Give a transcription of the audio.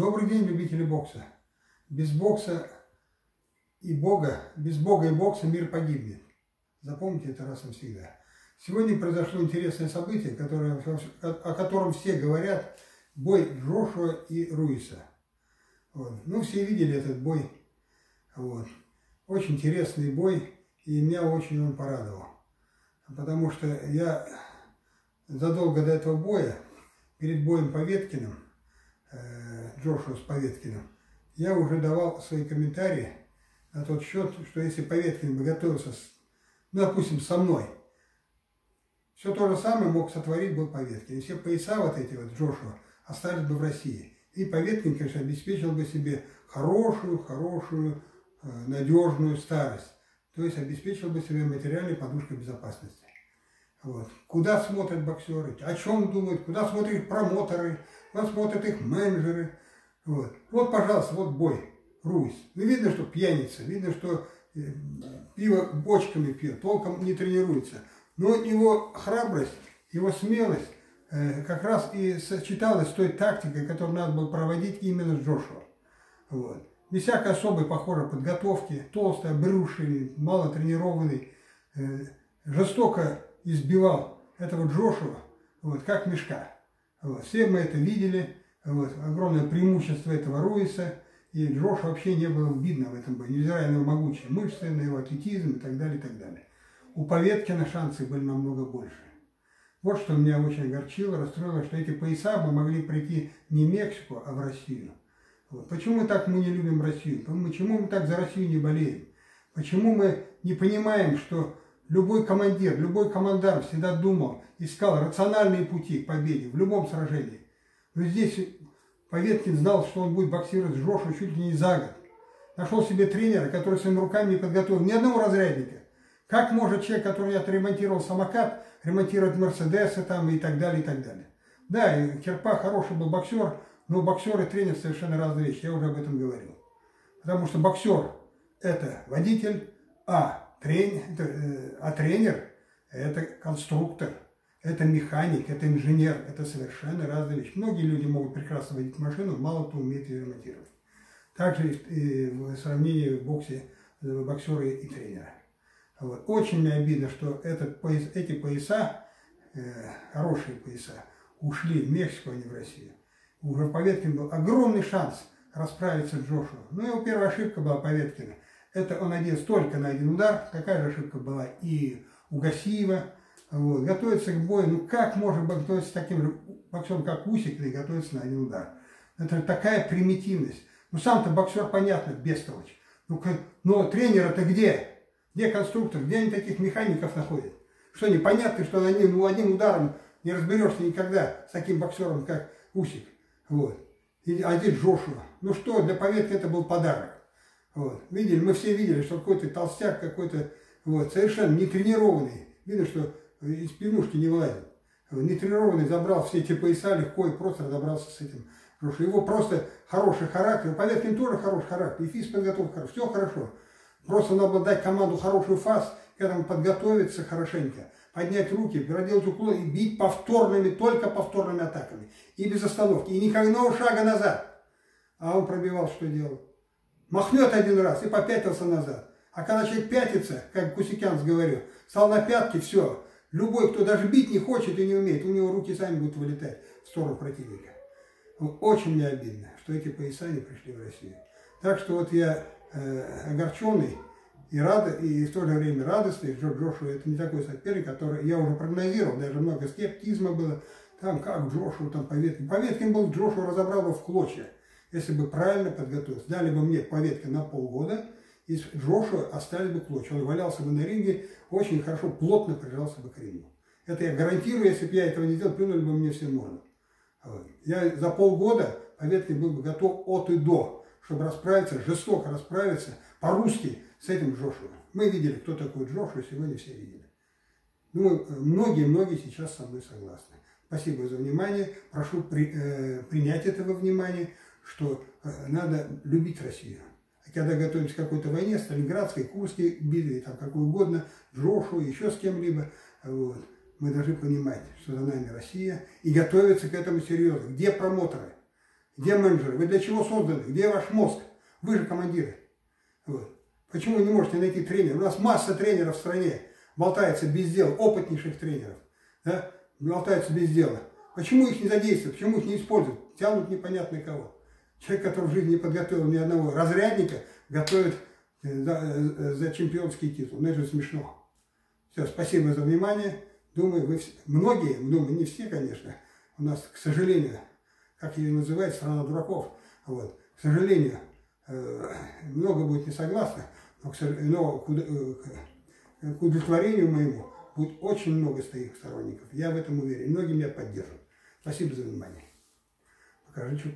Добрый день, любители бокса. Без бокса и Бога, без Бога и бокса мир погибнет. Запомните это раз и навсегда. Сегодня произошло интересное событие, которое, о котором все говорят. Бой Джошуа и Руиса. Вот. Ну, все видели этот бой. Вот. Очень интересный бой, и меня очень он порадовал. Потому что я задолго до этого боя, перед боем по Веткиным, Джошуа с Поветкиным, я уже давал свои комментарии на тот счет, что если Поветкин бы готовился, с, ну, допустим, со мной, все то же самое мог сотворить был Поветкин. И все пояса вот эти вот Джошуа остались бы в России. И Поветкин, конечно, обеспечил бы себе хорошую, хорошую, э, надежную старость. То есть обеспечил бы себе материальной подушкой безопасности. Вот. Куда смотрят боксеры, о чем думают, куда смотрят промоторы, куда смотрят их менеджеры. Вот, вот пожалуйста, вот бой, Русь. Ну, видно, что пьяница, видно, что э, пиво бочками пьет, толком не тренируется. Но его храбрость, его смелость э, как раз и сочеталась с той тактикой, которую надо было проводить именно с Джошуа. Вот. Без всякой особой, похожей подготовки, толстый, обрушенный, мало тренированный, э, жестоко избивал этого Джошуа, вот, как мешка. Вот. Все мы это видели, вот, огромное преимущество этого Руиса, и Джоша вообще не было видно в этом бою, невзирая на его могучие мышцы, на его атлетизм и так далее, и так далее. У Поветкина шансы были намного больше. Вот что меня очень огорчило, расстроило, что эти пояса бы могли прийти не в Мексику, а в Россию. Вот. Почему так мы не любим Россию? Почему мы так за Россию не болеем? Почему мы не понимаем, что Любой командир, любой командар всегда думал, искал рациональные пути к победе в любом сражении. Но здесь Поветкин знал, что он будет боксировать с Жошу чуть ли не за год. Нашел себе тренера, который своими руками не подготовил ни одного разрядника. Как может человек, который отремонтировал самокат, ремонтировать Мерседесы там и так далее, и так далее. Да, и Керпа хороший был боксер, но боксер и тренер совершенно разные вещи, я уже об этом говорил. Потому что боксер – это водитель, а тренер, э, а тренер – это конструктор, это механик, это инженер, это совершенно разные вещи. Многие люди могут прекрасно водить машину, мало кто умеет ее ремонтировать. Также и в сравнении в боксе э, боксера и тренера. Вот. Очень мне обидно, что этот пояс, эти пояса, э, хорошие пояса, ушли в Мексику, а не в Россию. Уже Поветкин был огромный шанс расправиться с Джошуа. Но его первая ошибка была Поветкина – это он надеялся только на один удар. Такая же ошибка была и у Гасиева. Вот. Готовится к бою. Ну как можно готовиться таким же боксером, как Усик, и готовиться на один удар? Это такая примитивность. Ну сам-то боксер, понятно, бестолочь. Ну, но тренер это где? Где конструктор? Где они таких механиков находят? Что непонятно, что они ну, одним ударом не разберешься никогда с таким боксером, как Усик. Вот. И один Джошуа. Ну что, для поветки это был подарок. Вот. Видели, мы все видели, что какой-то толстяк какой-то, вот, совершенно не тренированный. Видно, что из пивнушки не вылазит. Нетренированный забрал все эти пояса легко и просто разобрался с этим. Потому что его просто хороший характер. Поветкин тоже хороший характер. И физподготовка хорошая. Все хорошо. Просто надо было дать команду хорошую фаз, к этому подготовиться хорошенько, поднять руки, проделать уклон и бить повторными, только повторными атаками. И без остановки. И никогда шага назад. А он пробивал, что делал? Махнет один раз и попятился назад. А когда человек пятится, как Кусикянс говорил, стал на пятки, все. Любой, кто даже бить не хочет и не умеет, у него руки сами будут вылетать в сторону противника. Очень мне обидно, что эти пояса не пришли в Россию. Так что вот я э, огорченный и рад, и в то же время радостный. Джо Джошуа это не такой соперник, который я уже прогнозировал, даже много скептизма было. Там как Джошуа, там Поветкин. Поветкин был, Джошуа разобрал бы в клочья если бы правильно подготовился. Дали бы мне поветки на полгода, и Джошуа остались бы клочья. Он валялся бы на ринге, очень хорошо, плотно прижался бы к рингу. Это я гарантирую, если бы я этого не сделал, плюнули бы мне все можно. Я за полгода поветки был бы готов от и до, чтобы расправиться, жестоко расправиться, по-русски с этим Джошуа. Мы видели, кто такой Джошуа, сегодня все видели. Думаю, многие-многие сейчас со мной согласны. Спасибо за внимание. Прошу при, э, принять этого внимания что э, надо любить Россию. А когда готовимся к какой-то войне, Сталинградской, Курской битве, там какой угодно, Джошу, еще с кем-либо, вот, мы должны понимать, что за нами Россия, и готовиться к этому серьезно. Где промоторы? Где менеджеры? Вы для чего созданы? Где ваш мозг? Вы же командиры. Вот. Почему вы не можете найти тренера? У нас масса тренеров в стране болтается без дела, опытнейших тренеров. Да? Болтаются без дела. Почему их не задействуют? Почему их не используют? Тянут непонятно кого. Человек, который в жизни не подготовил ни одного разрядника, готовит э, за, э, за чемпионский титул. Ну это же смешно. Все, спасибо за внимание. Думаю, вы все, многие, думаю, не все, конечно, у нас, к сожалению, как ее называют, страна дураков, вот, к сожалению, э, много будет не согласны, но, к, но к, к удовлетворению моему будет очень много своих сторонников. Я в этом уверен. Многие меня поддержат. Спасибо за внимание. Покажи, что